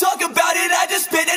talk about it, I just spit